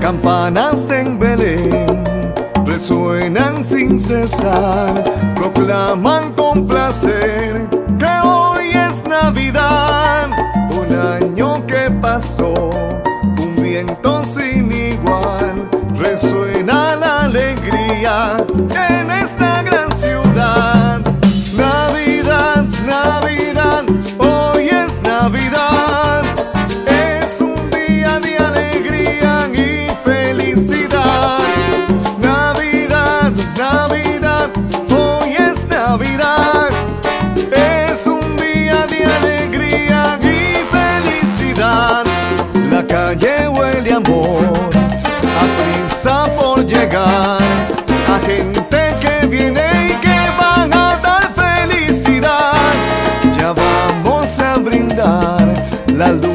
Campanas en Belén resuenan sin cesar, proclaman con placer calle huele amor, a prisa por llegar, a gente que viene y que van a dar felicidad. Ya vamos a brindar la luz.